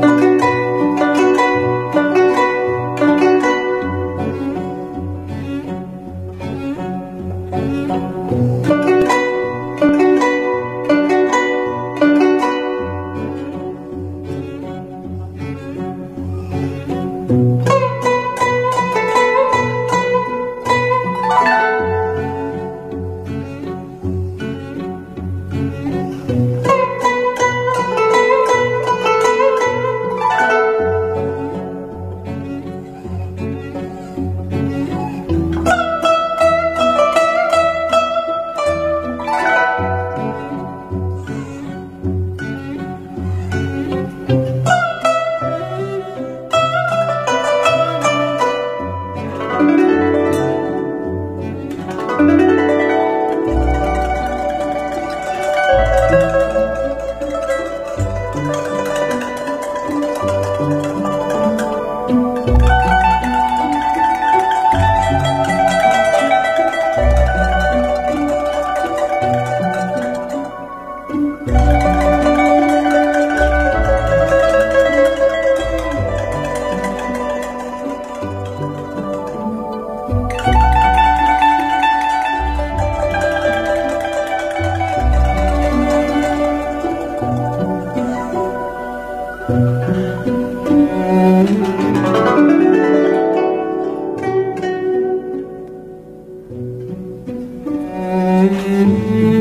嗯。Mm-hmm.